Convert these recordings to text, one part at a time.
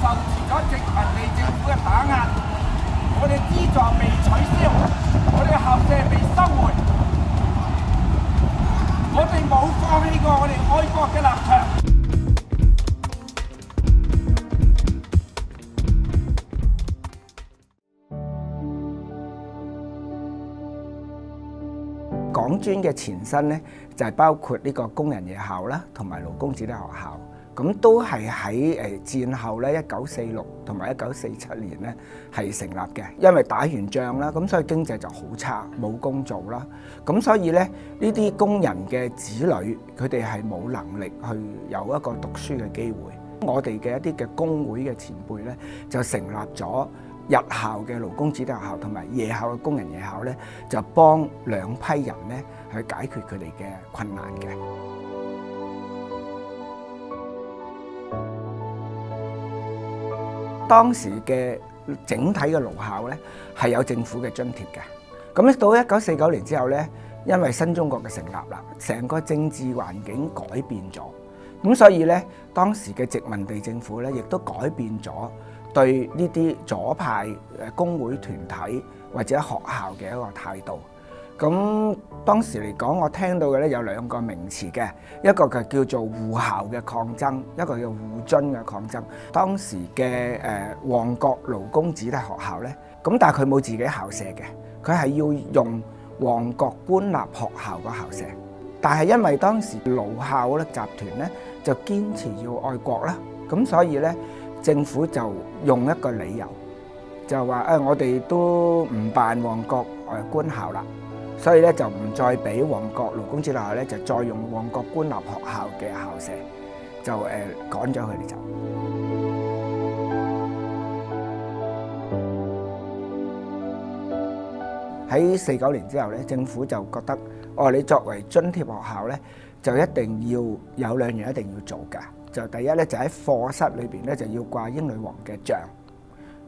受住咗殖民地政府嘅打壓，我哋資助被取消，我哋嘅校舍被收回，我哋冇放棄過我哋愛國嘅立場。港專嘅前身咧，就係包括呢個工人夜校啦，同埋勞工子弟學校，咁都係喺誒戰後咧，一九四六同埋一九四七年呢係成立嘅。因為打完仗啦，咁所以經濟就好差，冇工做啦，咁所以咧呢啲工人嘅子女，佢哋係冇能力去有一個讀書嘅機會。我哋嘅一啲嘅工會嘅前輩呢，就成立咗。日校嘅勞工子弟學校同埋夜校嘅工人夜校咧，就幫兩批人咧去解決佢哋嘅困難嘅。當時嘅整體嘅勞校咧係有政府嘅津貼嘅。咁咧到一九四九年之後咧，因為新中國嘅成立啦，成個政治環境改變咗，咁所以咧當時嘅殖民地政府咧亦都改變咗。對呢啲左派誒工會團體或者學校嘅一個態度，咁當時嚟講，我聽到嘅咧有兩個名詞嘅，一個就叫做護校嘅抗爭，一個叫護津嘅抗爭。當時嘅誒旺角勞工子弟學校咧，咁但係佢冇自己校舍嘅，佢係要用旺角官立學校個校舍。但係因為當時勞校咧集團咧就堅持要愛國啦，咁所以咧。政府就用一個理由，就話誒，我哋都唔辦旺角誒官校啦，所以咧就唔再俾旺角勞工子弟學校咧，就再用旺角官立學校嘅校舍，就誒趕咗佢哋走。喺四九年之後咧，政府就覺得，哦，你作為津貼學校咧，就一定要有兩樣一定要做㗎。就第一咧，就喺課室裏邊咧就要掛英女王嘅像；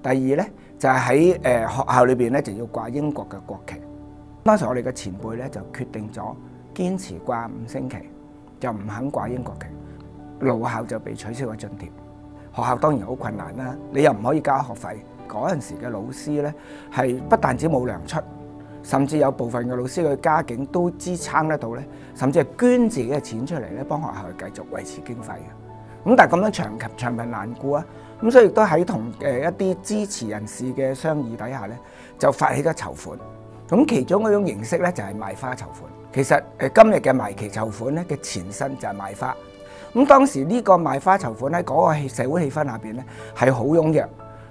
第二咧，就係喺誒學校裏邊咧就要掛英國嘅國旗。當時我哋嘅前輩咧就決定咗堅持掛五星旗，就唔肯掛英國旗。路校就被取消咗津貼。學校當然好困難啦，你又唔可以交學費。嗰陣時嘅老師咧係不但止冇糧出，甚至有部分嘅老師嘅家境都支撐得到咧，甚至係捐自己嘅錢出嚟咧幫學校去繼續維持經費嘅。咁但係咁樣長及長貧難顧啊，咁所以亦都喺同誒一啲支持人士嘅商議底下咧，就發起咗籌款。咁其中一種形式咧就係賣花籌款。其實誒今日嘅賣旗籌款咧嘅前身就係賣花。咁當時呢個賣花籌款喺嗰個社會氣氛下邊咧係好踴躍。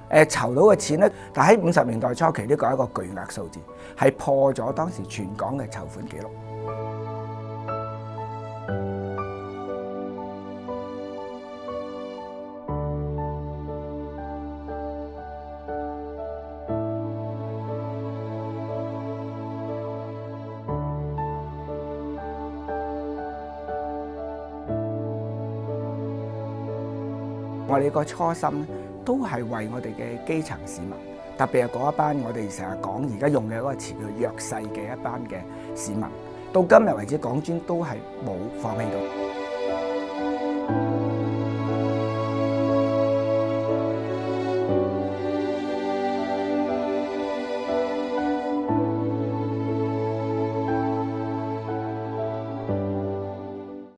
誒籌到嘅錢咧，但喺五十年代初期呢個一個巨額數字，係破咗當時全港嘅籌款記錄。我哋个初心咧，都系为我哋嘅基层市民，特别系嗰一班我哋成日讲而家用嘅嗰個詞叫弱势嘅一班嘅市民，到今日为止，港专都系冇放弃到。